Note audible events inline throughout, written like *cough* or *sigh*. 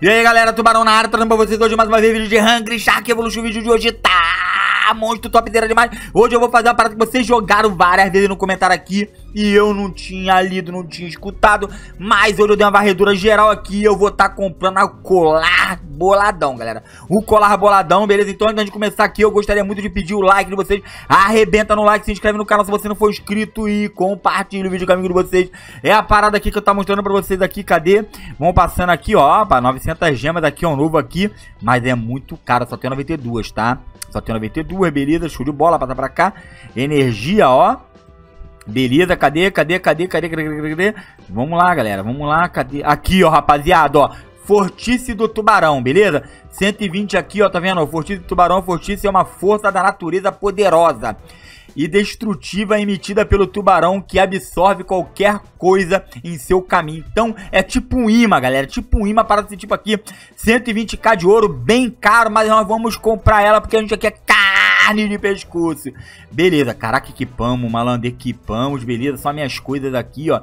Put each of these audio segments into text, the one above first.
E aí galera, Tubarão na área, trazendo pra vocês hoje mais uma vez vídeo de Hungry Shark Evolution. O vídeo de hoje tá monstro, topzera demais. Hoje eu vou fazer uma parada que vocês jogaram várias vezes no comentário aqui e eu não tinha lido, não tinha escutado. Mas eu dei uma varredura geral aqui eu vou estar tá comprando a colar boladão, galera. O colar boladão, beleza? Então antes de começar aqui, eu gostaria muito de pedir o like de vocês. Arrebenta no like, se inscreve no canal se você não for inscrito e compartilha o vídeo com amigo de vocês. É a parada aqui que eu tô mostrando pra vocês aqui, cadê? Vamos passando aqui, ó, pra 900 gemas aqui, ó, um novo aqui. Mas é muito caro, só tem 92, tá? Só tem 92, beleza, show de bola, passa pra cá. Energia, ó. Beleza, cadê, cadê, cadê, cadê, cadê, cadê? Vamos lá, galera, vamos lá, cadê? Aqui, ó, rapaziada, ó. Fortice do Tubarão, beleza? 120 aqui, ó, tá vendo? Fortice do Tubarão, Fortice é uma força da natureza poderosa e destrutiva emitida pelo tubarão que absorve qualquer coisa em seu caminho. Então é tipo um imã, galera, tipo um imã para esse tipo aqui, 120k de ouro, bem caro, mas nós vamos comprar ela porque a gente aqui é carne de pescoço. Beleza, caraca, equipamos, malandro, equipamos, beleza, só minhas coisas aqui, ó.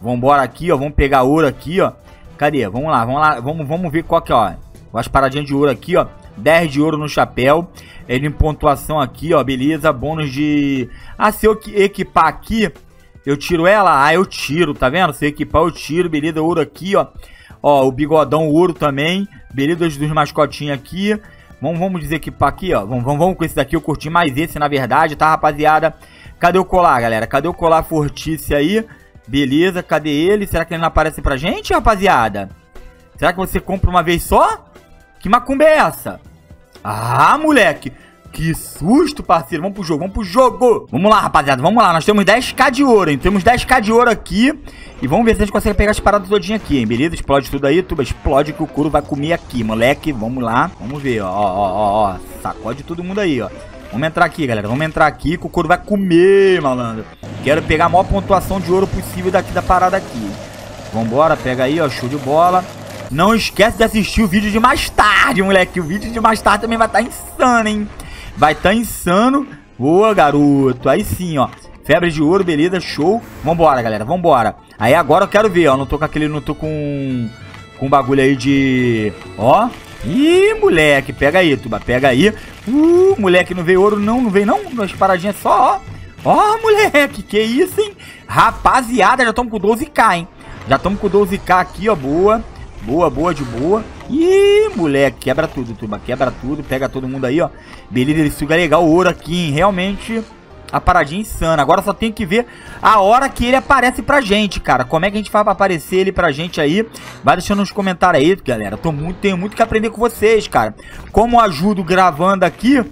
Vambora aqui, ó, vamos pegar ouro aqui, ó. Cadê? Vamos lá, vamos lá, vamos, vamos ver qual que é, ó. As paradinhas de ouro aqui, ó. 10 de ouro no chapéu. Ele em pontuação aqui, ó, beleza. Bônus de... Ah, se eu equipar aqui, eu tiro ela? Ah, eu tiro, tá vendo? Se eu equipar, eu tiro, beleza. Ouro aqui, ó. Ó, o bigodão ouro também. Beleza, dos mascotinhos aqui. Vamos, vamos desequipar aqui, ó. Vamos, vamos, vamos com esse daqui. Eu curti mais esse, na verdade, tá, rapaziada? Cadê o colar, galera? Cadê o colar fortício aí? Beleza, cadê ele? Será que ele não aparece pra gente, rapaziada? Será que você compra uma vez só? Que macumba é essa? Ah, moleque! Que susto, parceiro. Vamos pro jogo, vamos pro jogo. Vamos lá, rapaziada, vamos lá. Nós temos 10k de ouro, hein? Temos 10k de ouro aqui. E vamos ver se a gente consegue pegar as paradas todinhas aqui, hein? Beleza? Explode tudo aí, tuba. Explode que o couro vai comer aqui, moleque. Vamos lá. Vamos ver, ó, ó, ó, ó. Sacode todo mundo aí, ó. Vamos entrar aqui, galera. Vamos entrar aqui que o couro vai comer, malandro. Quero pegar a maior pontuação de ouro possível daqui da parada aqui. Vambora, pega aí, ó. Show de bola. Não esquece de assistir o vídeo de mais tarde, moleque. O vídeo de mais tarde também vai estar tá insano, hein? Vai tá insano. Boa, garoto. Aí sim, ó. Febre de ouro, beleza, show. Vambora, galera, vambora. Aí agora eu quero ver, ó. Não tô com aquele, não tô com... Com bagulho aí de... Ó. Ih, moleque, pega aí, tuba, pega aí. Uh, moleque, não veio ouro não, não veio não. As paradinhas só, ó. Ó, moleque, que isso, hein? Rapaziada, já estamos com 12k, hein? Já estamos com 12k aqui, ó, boa. Boa, boa, de boa. Ih, moleque, quebra tudo, tuba, quebra tudo, pega todo mundo aí, ó. Beleza, ele suga legal o ouro aqui, hein? Realmente, a paradinha insana. Agora só tem que ver a hora que ele aparece pra gente, cara. Como é que a gente faz pra aparecer ele pra gente aí? Vai deixando nos comentários aí, galera. Tô muito, tenho muito que aprender com vocês, cara. Como ajudo gravando aqui,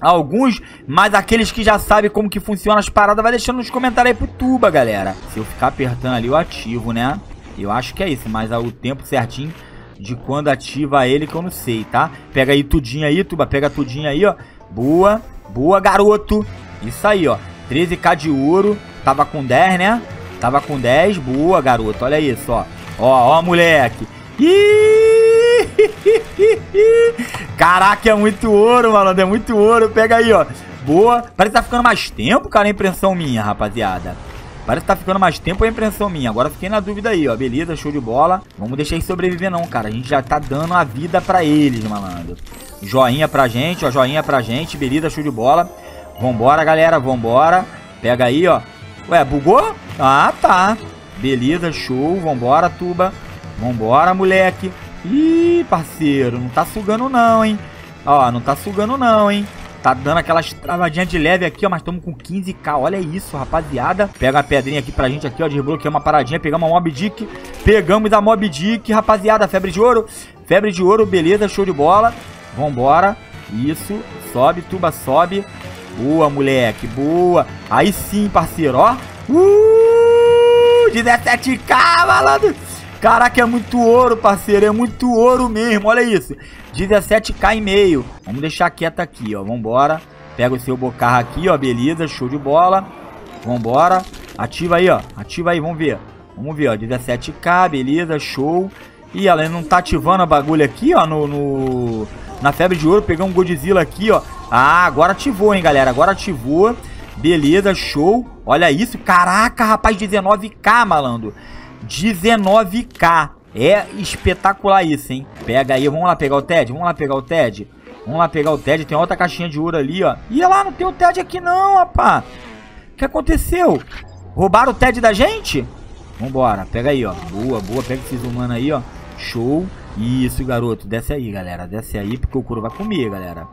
alguns, mas aqueles que já sabem como que funciona as paradas, vai deixando nos comentários aí pro Tuba, galera. Se eu ficar apertando ali, eu ativo, né? Eu acho que é isso, mas o tempo certinho de quando ativa ele que eu não sei, tá? Pega aí tudinho aí, Tuba, pega tudinho aí, ó. Boa, boa, garoto. Isso aí, ó. 13k de ouro. Tava com 10, né? Tava com 10. Boa, garoto. Olha isso, ó. Ó, ó, moleque. *laughs* Caraca, é muito ouro, malandro. É muito ouro. Pega aí, ó. Boa. Parece que tá ficando mais tempo, cara. A impressão minha, rapaziada. Parece que tá ficando mais tempo a impressão minha. Agora fiquei na dúvida aí, ó. Beleza, show de bola. Vamos deixar ele sobreviver não, cara. A gente já tá dando a vida pra eles, malandro. Joinha pra gente, ó. Joinha pra gente. Beleza, show de bola. Vambora, galera. Vambora. Pega aí, ó. Ué, bugou? Ah, tá. Beleza, show. Vambora, tuba. Vambora, moleque. Ih, parceiro. Não tá sugando não, hein. Ó, não tá sugando não, hein. Tá dando aquelas travadinhas de leve aqui, ó, mas estamos com 15k. Olha isso, rapaziada. Pega a pedrinha aqui pra gente aqui, ó, desbloquear uma paradinha. Pegamos a Mob Dick. Pegamos a Mob Dick, rapaziada. Febre de ouro. Febre de ouro, beleza, show de bola. Vambora. Isso, sobe, tuba, sobe. Boa, moleque, boa. Aí sim, parceiro, ó. Uh, 17k, malandro. Caraca, é muito ouro, parceiro. É muito ouro mesmo. Olha isso. 17k e meio. Vamos deixar quieto aqui, ó. Vambora. Pega o seu bocarra aqui, ó. Beleza, show de bola. Vambora. Ativa aí, ó. Ativa aí, vamos ver. Vamos ver, ó. 17k, beleza, show. Ih, ela não tá ativando a bagulho aqui, ó. No, no, na febre de ouro. Pegar um Godzilla aqui, ó. Ah, agora ativou, hein, galera. Agora ativou. Beleza, show. Olha isso. Caraca, rapaz, 19k, malandro. 19k. É espetacular isso, hein? Pega aí, vamos lá pegar o TED, vamos lá pegar o TED. Vamos lá pegar o TED, tem outra caixinha de ouro ali, ó. Ih, lá, não tem o TED aqui não, rapá. O que aconteceu? Roubaram o TED da gente? Vambora, pega aí, ó. Boa, boa, pega esses humanos aí, ó. Show. Isso, garoto. Desce aí, galera. Desce aí, porque o couro vai comer, galera.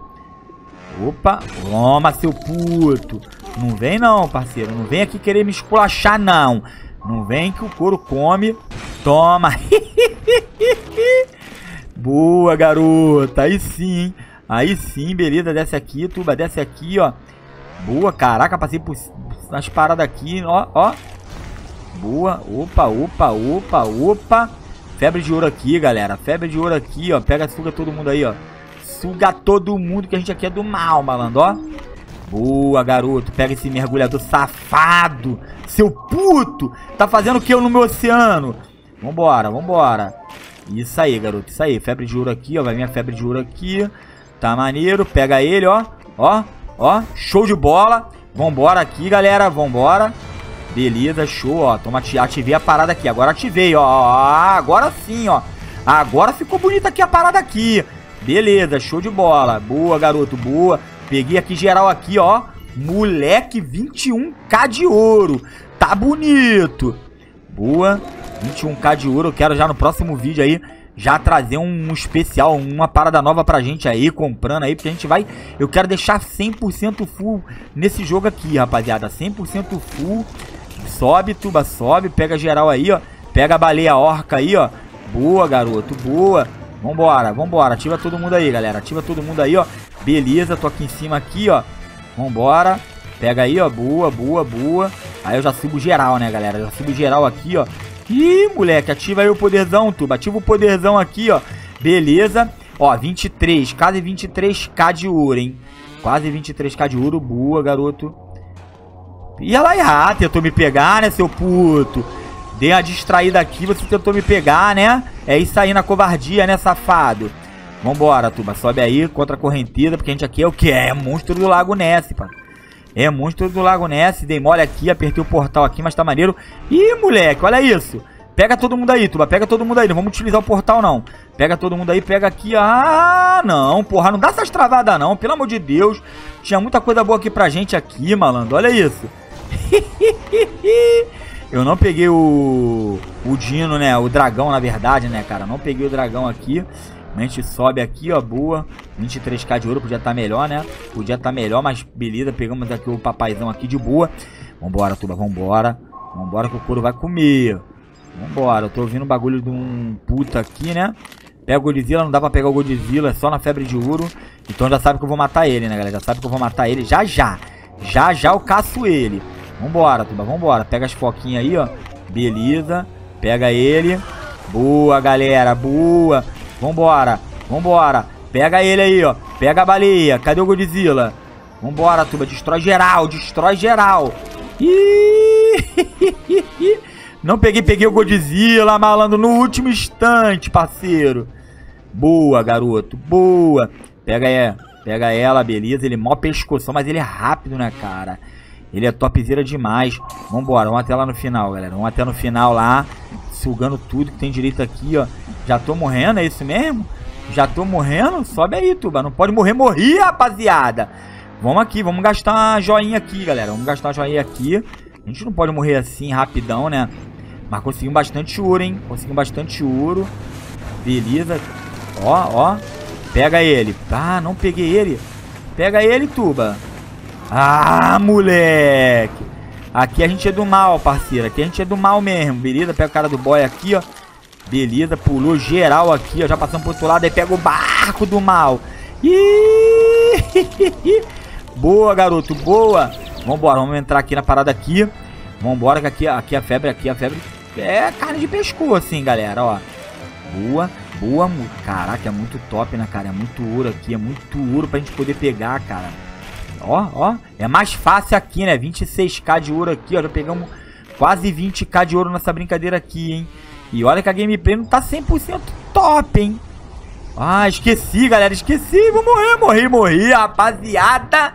Opa. Toma, seu puto. Não vem não, parceiro. Não vem aqui querer me esculachar, não. Não vem que o couro come. Toma. *laughs* Boa, garota. Aí sim? Aí sim, beleza. Desce aqui, tuba. Desce aqui, ó. Boa, caraca. Passei por nas paradas aqui, ó, ó. Boa. Opa, opa, opa, opa. Febre de ouro aqui, galera. Febre de ouro aqui, ó. Pega, suga todo mundo aí, ó. Suga todo mundo que a gente aqui é do mal, malandro, ó. Boa, garoto. Pega esse mergulhador safado. Seu puto. Tá fazendo o que eu no meu oceano? Vambora, vambora. Isso aí, garoto. Isso aí. Febre de ouro aqui, ó. Vai minha febre de ouro aqui. Tá maneiro. Pega ele, ó. Ó, ó. Show de bola. Vambora aqui, galera. Vambora. Beleza, show, ó. Toma, ativei a parada aqui. Agora ativei, ó. Agora sim, ó. Agora ficou bonita aqui a parada aqui. Beleza, show de bola. Boa, garoto, boa. Peguei aqui geral aqui, ó. Moleque, 21k de ouro. Tá bonito. Boa. 21k de ouro. Eu quero já no próximo vídeo aí já trazer um especial, uma parada nova pra gente aí, comprando aí, porque a gente vai... Eu quero deixar 100% full nesse jogo aqui, rapaziada. 100% full. Sobe, tuba, sobe. Pega geral aí, ó. Pega a baleia orca aí, ó. Boa, garoto, boa. Vambora, vambora. Ativa todo mundo aí, galera. Ativa todo mundo aí, ó. Beleza, tô aqui em cima aqui, ó. Vambora. Pega aí, ó. Boa, boa, boa. Aí eu já subo geral, né, galera? Já subo geral aqui, ó. Ih, moleque, ativa aí o poderzão, tuba. Ativa o poderzão aqui, ó. Beleza. Ó, 23, quase 23k de ouro, hein? Quase 23k de ouro. Boa, garoto. E ela errar, tentou me pegar, né, seu puto? Dei uma distraída aqui, você tentou me pegar, né? É isso aí na covardia, né, safado? Vambora, tuba. Sobe aí contra a correnteza, porque a gente aqui é o que? É monstro do Lago Ness, pá. É monstro do Lago Ness. Dei mole aqui, apertei o portal aqui, mas tá maneiro. Ih, moleque, olha isso. Pega todo mundo aí, Tuba. Pega todo mundo aí. Não vamos utilizar o portal, não. Pega todo mundo aí, pega aqui. Ah, não, porra. Não dá essas travadas, não. Pelo amor de Deus. Tinha muita coisa boa aqui pra gente aqui, malandro. Olha isso. *laughs* Eu não peguei o, o Dino, né? O dragão, na verdade, né, cara? Não peguei o dragão aqui. A gente sobe aqui, ó, boa. 23k de ouro, podia estar tá melhor, né? Podia estar tá melhor, mas beleza. Pegamos aqui o papaizão aqui de boa. Vambora, tuba, vambora. Vambora que o couro vai comer. Vambora, eu tô ouvindo um bagulho de um puta aqui, né? Pega o Godzilla, não dá pra pegar o Godzilla, é só na febre de ouro. Então já sabe que eu vou matar ele, né, galera? Já sabe que eu vou matar ele já já. Já já eu caço ele. Vambora, Tuba, vambora. Pega as foquinhas aí, ó. Beleza. Pega ele. Boa, galera, boa. Vambora, vambora. Pega ele aí, ó. Pega a baleia. Cadê o Godzilla? Vambora, Tuba. Destrói geral, destrói geral. Ih! *laughs* Não peguei, peguei o Godzilla, malandro, no último instante, parceiro. Boa, garoto, boa. Pega aí, pega ela, beleza. Ele é mó pescoção, mas ele é rápido, né, cara? Ele é topzera demais. Vambora, vamos até lá no final, galera. Vamos até no final lá, sugando tudo que tem direito aqui, ó. Já tô morrendo, é isso mesmo? Já tô morrendo? Sobe aí, Tuba. Não pode morrer, morri, rapaziada. Vamos aqui, vamos gastar joinha aqui, galera. Vamos gastar joinha aqui. A gente não pode morrer assim, rapidão, né? Mas conseguimos bastante ouro, hein? Conseguimos bastante ouro. Beleza. Ó, ó. Pega ele. Ah, não peguei ele. Pega ele, Tuba. Ah, moleque. Aqui a gente é do mal, parceiro. Aqui a gente é do mal mesmo, beleza? Pega o cara do boy aqui, ó. Beleza, pulou geral aqui, ó. Já passamos pro outro lado. Aí pega o barco do mal. *laughs* Boa, garoto, boa. Vambora, vamos entrar aqui na parada aqui. Vambora, que aqui, aqui a febre, aqui a febre é carne de pescoço, assim, galera, ó. Boa, boa. Caraca, é muito top, né, cara? É muito ouro aqui, é muito ouro pra gente poder pegar, cara. Ó, ó. É mais fácil aqui, né? 26k de ouro aqui, ó. Já pegamos quase 20k de ouro nessa brincadeira aqui, hein? E olha que a gameplay não tá 100% top, hein? Ah, esqueci, galera. Esqueci. Vou morrer, morri, morri, rapaziada.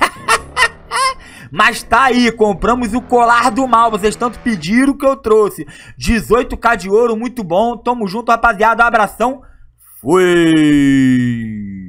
*laughs* Mas tá aí, compramos o colar do mal. Vocês tanto pediram que eu trouxe. 18k de ouro, muito bom. Tamo junto, rapaziada. Um abração. Fui!